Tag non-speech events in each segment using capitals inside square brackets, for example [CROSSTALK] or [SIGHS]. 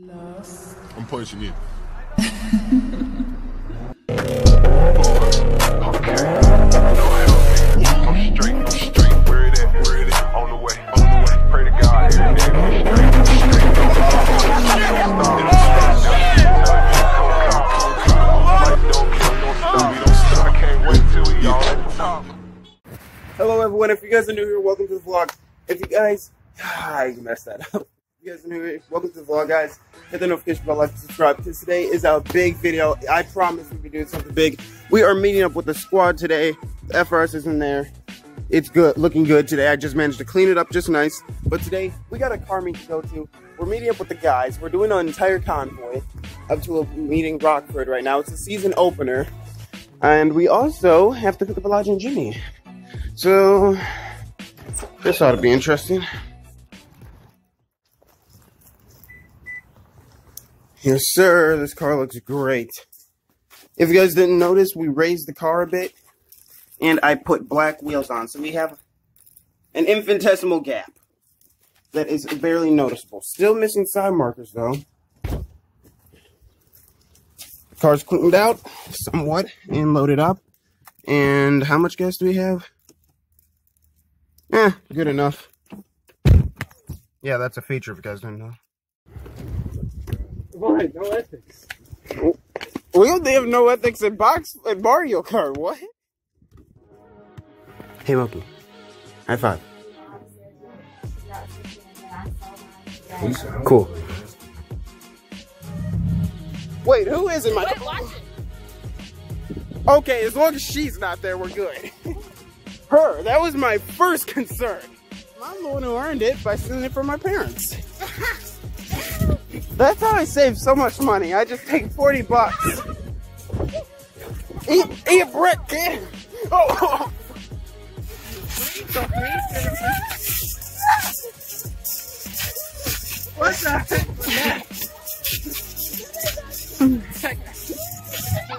I'm punching top. Hello, everyone. If you guys are new here, welcome to the vlog. If you guys, [SIGHS] I messed that up. Guys are new here, welcome to the vlog, guys. Hit the notification bell, like, subscribe. Because today is our big video. I promise we'll be doing something big. We are meeting up with the squad today. The FRS is in there. It's good, looking good today. I just managed to clean it up just nice. But today, we got a car meet to go to. We're meeting up with the guys. We're doing an entire convoy up to a meeting Rockford right now. It's a season opener. And we also have to pick up Elijah and Jimmy. So, this ought to be interesting. Yes, sir. This car looks great. If you guys didn't notice, we raised the car a bit, and I put black wheels on. So we have an infinitesimal gap that is barely noticeable. Still missing side markers, though. The car's cleaned out somewhat and loaded up. And how much gas do we have? Eh, good enough. Yeah, that's a feature if you guys didn't know. Why? No ethics. We don't have no ethics in box in Mario Kart. What? Hey, Moki. High five. Cool. Wait, who is in my? Okay, as long as she's not there, we're good. [LAUGHS] Her. That was my first concern. I'm the one who earned it by sending it from my parents. [LAUGHS] That's how I save so much money. I just take 40 bucks. Eat, eat a brick, kid. [LAUGHS] Oh. What the heck was that?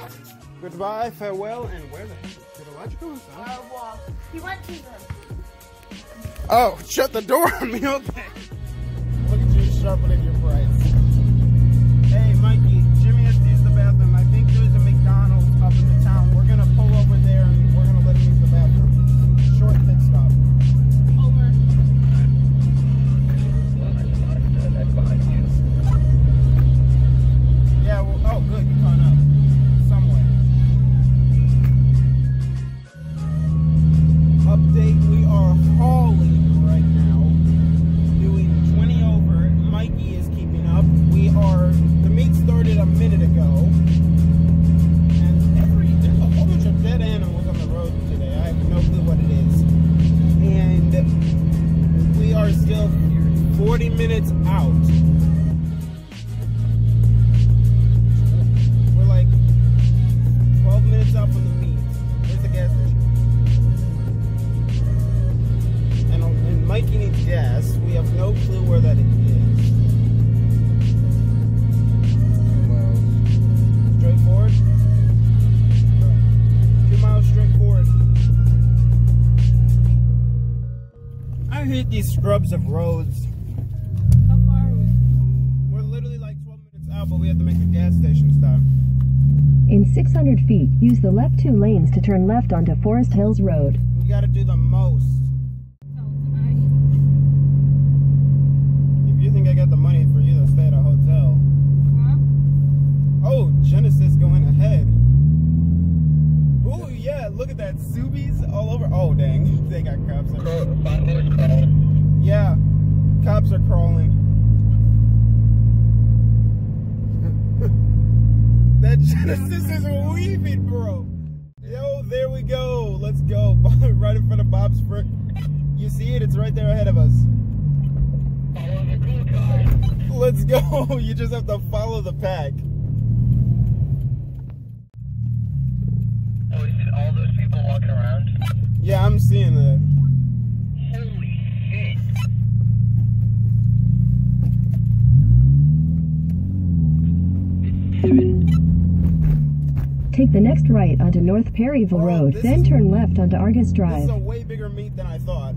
Goodbye, farewell, and where the heck did Elijah go inside? Uh, well, he went to the. Oh, shut the door on me, okay. Look at you sharpening your price. 40 minutes out. We're like 12 minutes out from the meet. Where's the gas station? And, um, and Mikey needs gas. We have no clue where that is. These scrubs of roads. 600 feet, use the left two lanes to turn left onto Forest Hills Road. We gotta do the most. If you think I got the money for you to stay at a hotel. Huh? Oh, Genesis going ahead. Oh yeah, look at that. Subies all over. Oh dang, [LAUGHS] they got cops. Genesis is weaving, bro. Yo, there we go. Let's go. [LAUGHS] right in front of Bob's Frick. You see it? It's right there ahead of us. Let's go. [LAUGHS] You just have to follow the pack. Oh, is it all those people walking around? Yeah, I'm seeing that. Take the next right onto North Perryville Oh, Road, then is- turn left onto Argus This Drive. is a way bigger meet than I thought.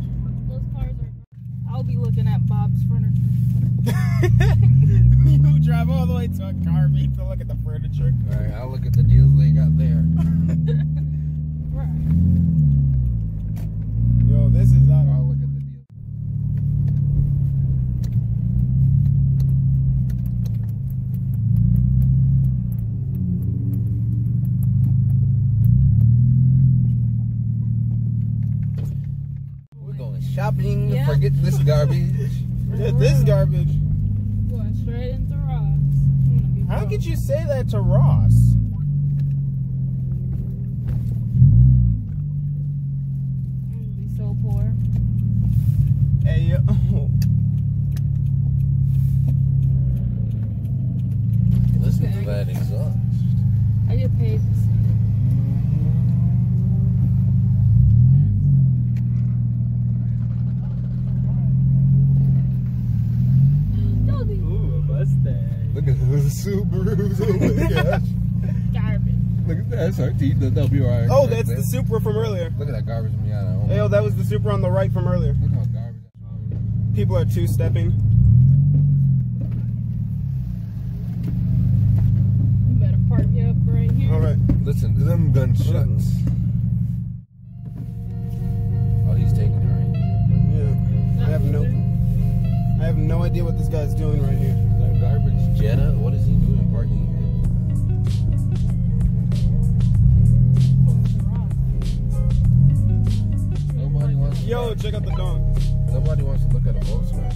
Those cars are. I'll be looking at Bob's furniture. [LAUGHS] you drive all the way to a car meet to look at the furniture. Alright, I'll look at the deals they got there. [LAUGHS] [LAUGHS] Right. Yo, this is uh, I'll look shopping. Yeah. Forget this garbage. Forget this garbage. Going straight into Ross. I'm gonna be How could you say that to Ross? I'm gonna be so poor. Hey, yo. Look at that the WRX. Oh, that's the Supra from earlier. Look at that garbage Miata. Oh yo, oh, that was the Supra on the right from earlier. Look how garbage People are two stepping. You better park you up right here. All right. Listen to them gunshots. Oh, he's taking it right. Yeah. I have no. I have no idea what this guy's doing right here. That garbage Jetta. What is he check out the Dawn. Nobody wants to look at a Volkswagen.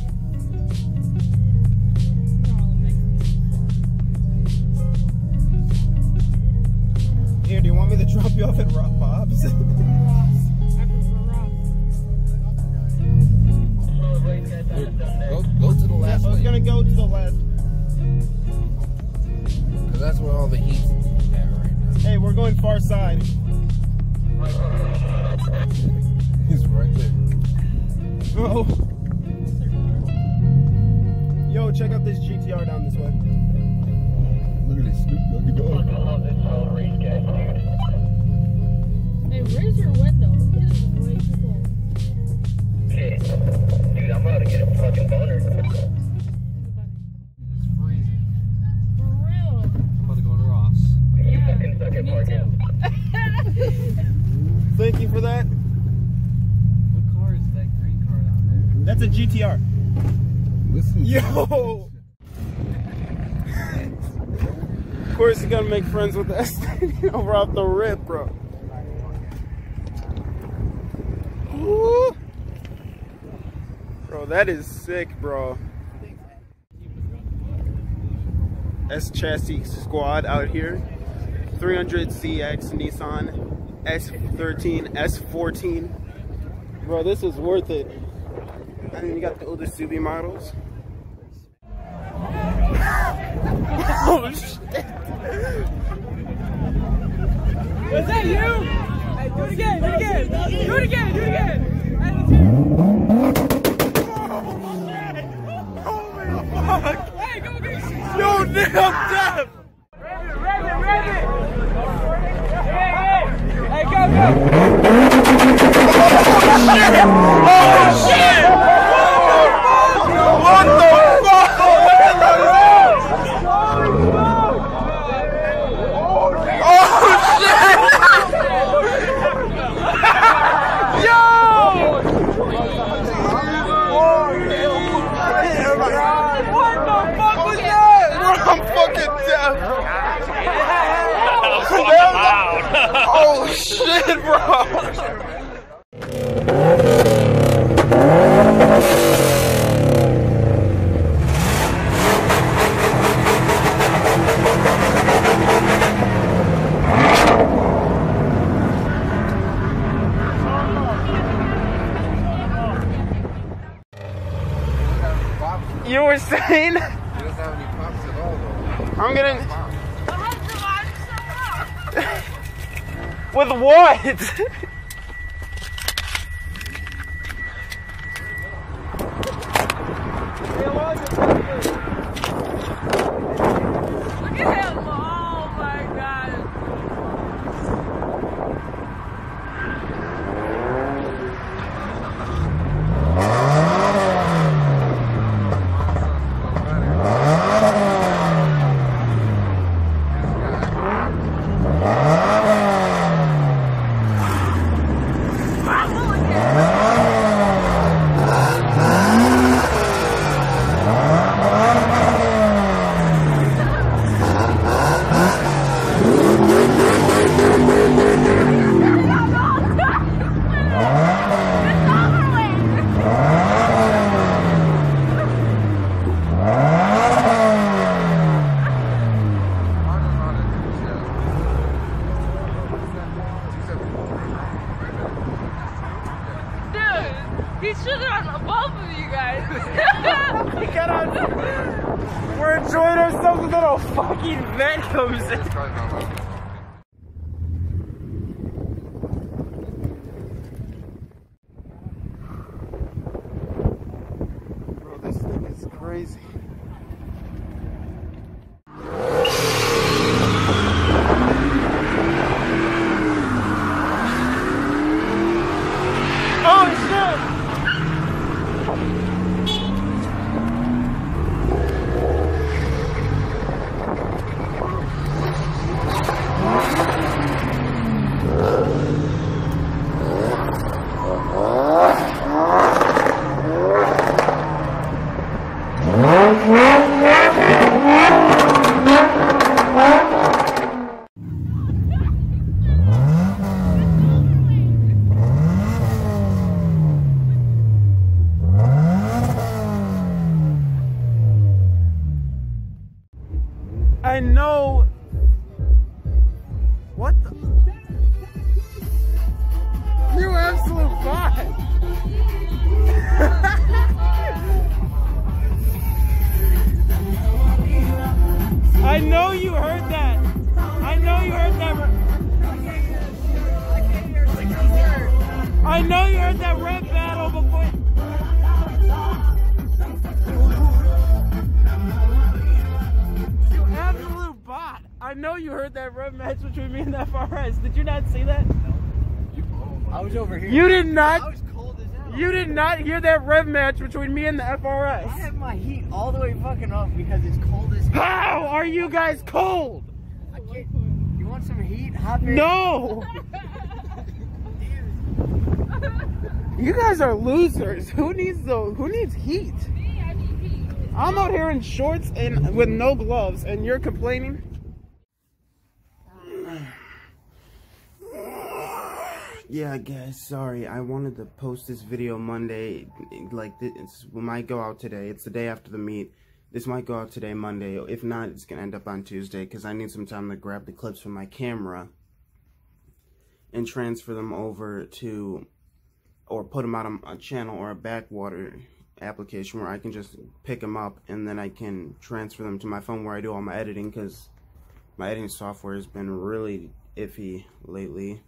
Here, do you want me to [LAUGHS] drop you off at Rock Bob's? [LAUGHS] this GTR down this way. Look at this Snoop Doggy dog. I love this whole race guy, dude. Hey, raise your window. It is way too cold. Shit. Dude, I'm about to get a fucking boner. It's freezing. For real. I'm about to go to Ross. Yeah, fucking suck at me parking. too. [LAUGHS] [LAUGHS] Thank you for that. What car is that green car down there? That's a GTR. there? Listen. to Yo. of course, you gotta make friends with thing [LAUGHS] over off the rip, bro. Woo. Bro, that is sick, bro. S chassis squad out here. 300ZX Nissan S13, S14. Bro, this is worth it. And then you got the older Subi models. Oh shit! Was that you? Hey, do it again, do it again. Do it again, do it again. Hear it. Hey, go. Hey, hey. Hey, go, go. [LAUGHS] Oh, what the fuck? Oh shit! Yo! What the fuck was that? Bro, I'm fucking deaf. Oh shit, bro! You were saying? He doesn't have any pops at all, though. I'm gonna. Pops. With what? [LAUGHS] Look at him. Oh, my God. some little fucking vent comes in. Bro, this thing is crazy. Oh shit! I know. What the? You absolute bot! [LAUGHS] I know you heard that. I know you heard that. I know you heard that rap know you heard that rev match between me and the FRS. Did you not see that? I was over here. You did I not. was cold as hell. You did not hear that rev match between me and the FRS. I have my heat all the way fucking off because it's cold as hell. How are you guys cold? I can't. You want some heat? Hop in. No. You guys are losers. Who needs the? Who needs heat? Me, I need heat. I'm out here in shorts and with no gloves, and you're complaining. Yeah, guys, sorry. I wanted to post this video Monday. Like, this might go out today. It's the day after the meet. This might go out today, Monday. If not, it's going to end up on Tuesday because I need some time to grab the clips from my camera and transfer them over to, or put them out on a channel or a backwater application where I can just pick them up and then I can transfer them to my phone where I do all my editing because my editing software has been really iffy lately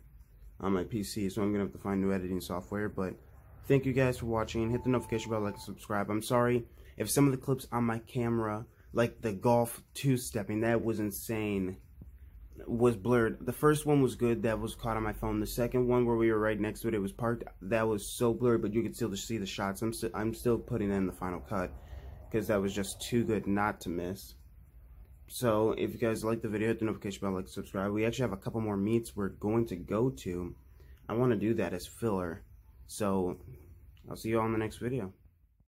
on my PC, so I'm gonna have to find new editing software. But thank you guys for watching. Hit the notification bell, like, and subscribe. I'm sorry if some of the clips on my camera, like the golf two stepping, that was insane, was blurred. The first one was good, that was caught on my phone. The second one where we were right next to it, it was parked. That was so blurred, but you could still see the shots. I'm still, I'm still putting in the final cut because that was just too good not to miss. So if you guys like the video, hit the notification bell, like, subscribe. We actually have a couple more meets we're going to go to. I want to do that as filler. So I'll see you all in the next video.